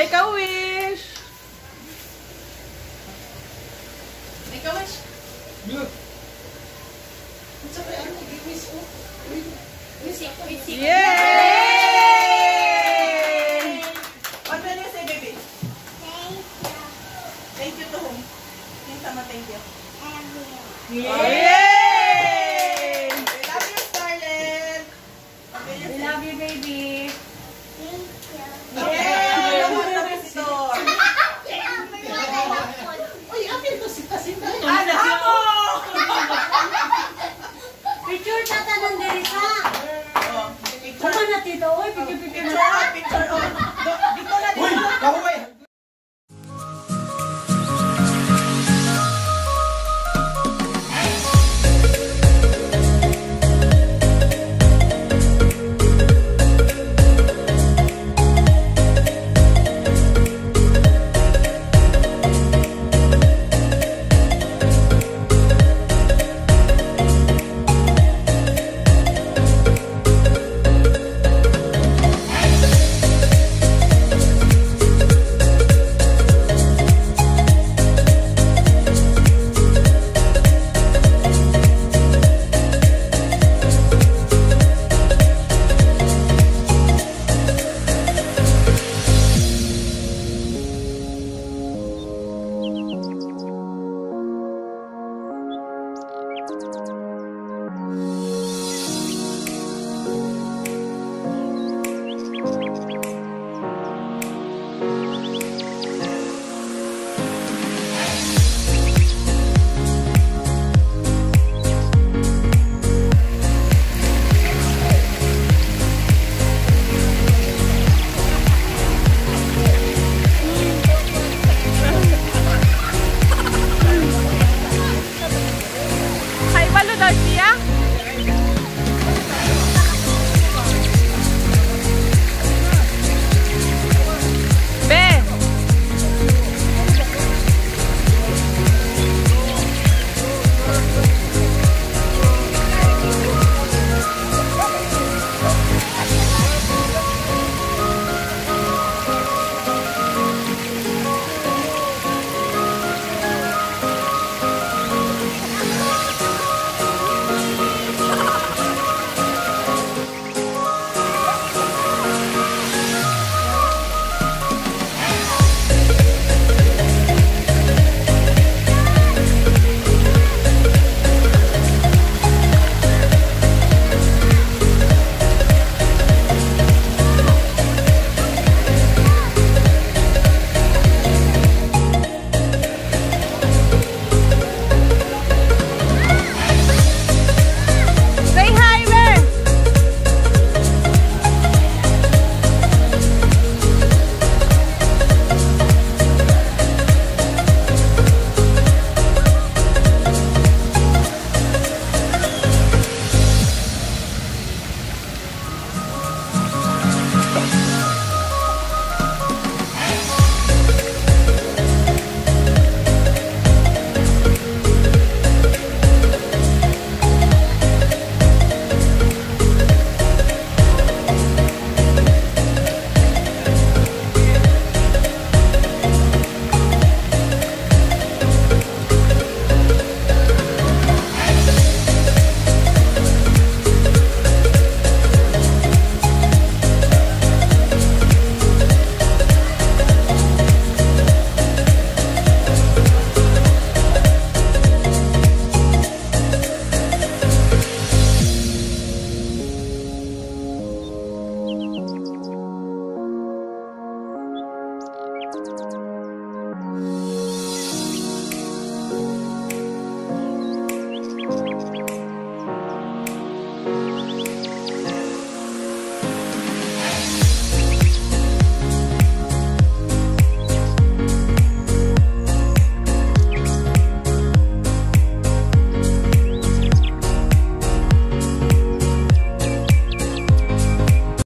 Make a wish! Make a wish! Yeah. It's a prayer. Wish. Wish. Wish. Yay! What will you say, baby? Thank you. Thank you to whom? Thank you. Thank you. Yay! Oh, yay! We love you, Scarlett. We love you, baby. Thank you.